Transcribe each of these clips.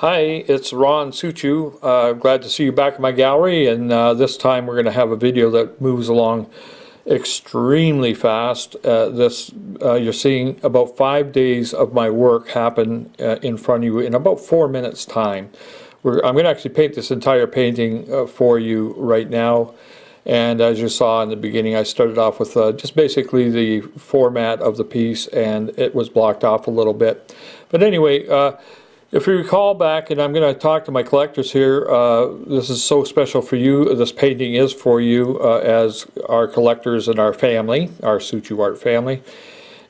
Hi, it's Ron Suchiu. Uh, glad to see you back in my gallery, and uh, this time we're going to have a video that moves along extremely fast. Uh, this uh, you're seeing about five days of my work happen uh, in front of you in about four minutes time. We're, I'm going to actually paint this entire painting uh, for you right now. And as you saw in the beginning, I started off with just basically the format of the piece, and it was blocked off a little bit. But anyway, if you recall back, and I'm going to talk to my collectors here, uh, this is so special for you. This painting is for you uh, as our collectors and our family, our Suchiu Art family.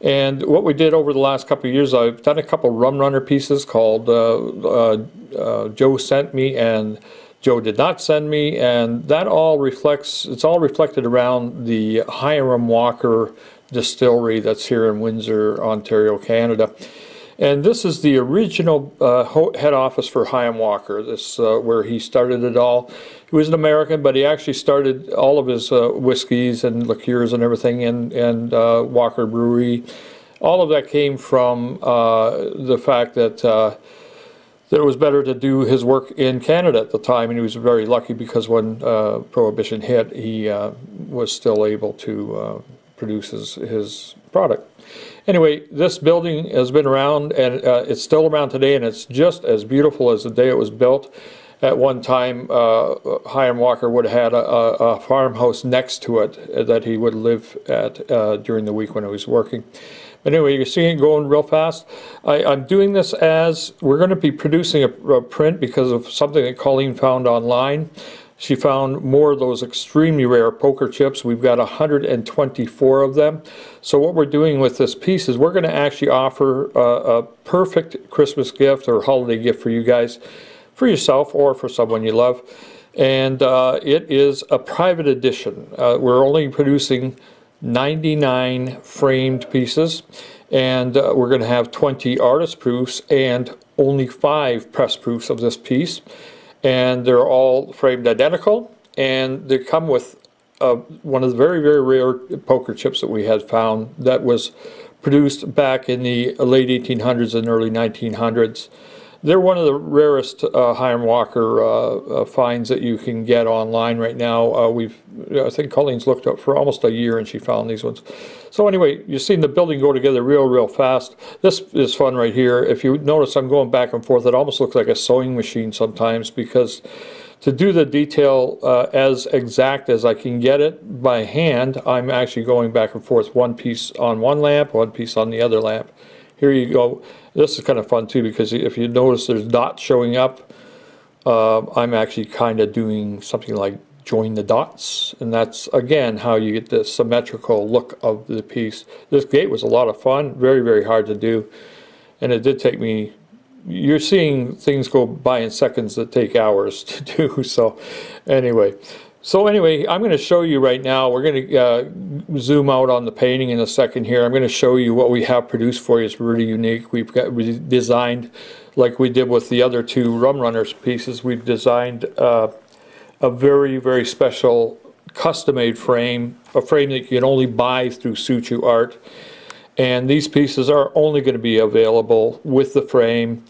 And what we did over the last couple of years, I've done a couple Rum Runner pieces called uh, uh, uh, Joe Sent Me and Joe Did Not Send Me, and that all reflects, it's all reflected around the Hiram Walker distillery that's here in Windsor, Ontario, Canada. And this is the original uh, head office for Hiram Walker, this uh, where he started it all. He was an American, but he actually started all of his uh, whiskeys and liqueurs and everything in, in uh, Walker Brewery. All of that came from uh, the fact that uh, that it was better to do his work in Canada at the time, and he was very lucky because when Prohibition hit, he was still able to produce his, his product. Anyway, this building has been around and uh, it's still around today and it's just as beautiful as the day it was built. At one time, uh, Hiram Walker would have had a, a, farmhouse next to it that he would live at uh, during the week when he was working. But anyway, you're seeing it going real fast. I, am doing this as we're going to be producing a, a, print because of something that Colleen found online. She found more of those extremely rare poker chips. We've got 124 of them. So what we're doing with this piece is we're going to actually offer a, a perfect Christmas gift or holiday gift for you guys, for yourself or for someone you love. And uh, it is a private edition. Uh, we're only producing 99 framed pieces and uh, we're going to have 20 artist proofs and only five press proofs of this piece and they're all framed identical and they come with uh, one of the very very rare poker chips that we had found that was produced back in the late 1800s and early 1900s they're one of the rarest uh, Hiram Walker uh, uh, finds that you can get online right now. Uh, we've, I think Colleen's looked up for almost a year and she found these ones. So anyway, you've seen the building go together real, real fast. This is fun right here. If you notice, I'm going back and forth. It almost looks like a sewing machine sometimes because to do the detail uh, as exact as I can get it by hand, I'm actually going back and forth one piece on one lamp, one piece on the other lamp. Here you go. This is kind of fun too because if you notice there's dots showing up, uh, I'm actually kind of doing something like join the dots and that's again how you get the symmetrical look of the piece. This gate was a lot of fun, very very hard to do and it did take me you're seeing things go by in seconds that take hours to do so anyway so anyway, I'm going to show you right now, we're going to uh, zoom out on the painting in a second here. I'm going to show you what we have produced for you. It's really unique. We've got designed, like we did with the other two Rum Runners pieces, we've designed uh, a very, very special custom-made frame, a frame that you can only buy through Suchiu Art. And these pieces are only going to be available with the frame.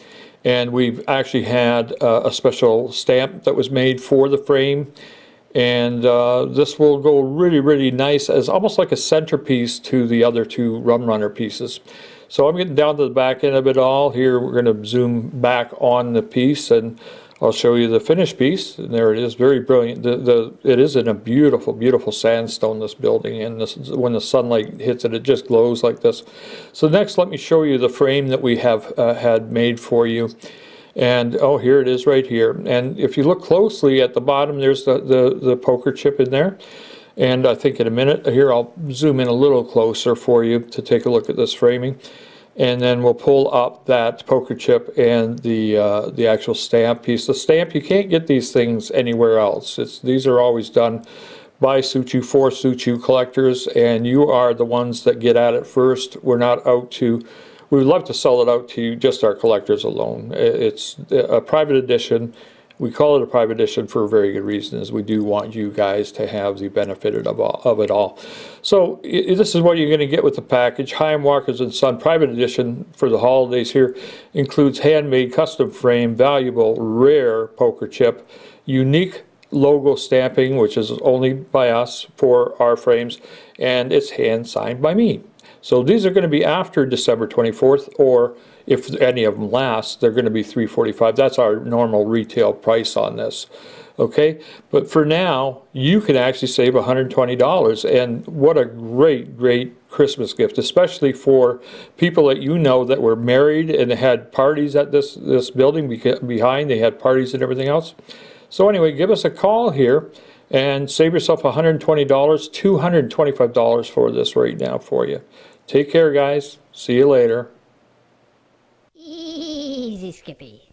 And we've actually had uh, a special stamp that was made for the frame and uh, this will go really really nice as almost like a centerpiece to the other two Rum Runner pieces. So I'm getting down to the back end of it all. Here we're going to zoom back on the piece and I'll show you the finished piece. And there it is, very brilliant. The, the, it is in a beautiful, beautiful sandstone, this building. And this, when the sunlight hits it, it just glows like this. So next, let me show you the frame that we have uh, had made for you. And oh, here it is right here. And if you look closely at the bottom, there's the, the, the poker chip in there. And I think in a minute, here I'll zoom in a little closer for you to take a look at this framing. And then we'll pull up that poker chip and the uh, the actual stamp piece. The stamp, you can't get these things anywhere else. It's These are always done by Suchiu for Suchiu collectors, and you are the ones that get at it first. We're not out to we would love to sell it out to just our collectors alone. It's a private edition. we call it a private edition for a very good reason, is we do want you guys to have the benefit of, all, of it all. So this is what you're going to get with the package. Hiram Walkers and Son Private Edition for the holidays here includes handmade, custom frame, valuable, rare poker chip, unique logo stamping, which is only by us for our frames, and it's hand signed by me. So these are going to be after December 24th, or if any of them last, they're going to be 345. That's our normal retail price on this. Okay, but for now, you can actually save $120, and what a great, great Christmas gift, especially for people that you know that were married and had parties at this this building behind. They had parties and everything else. So anyway, give us a call here and save yourself $120, $225 for this right now for you. Take care, guys. See you later. Easy, Skippy.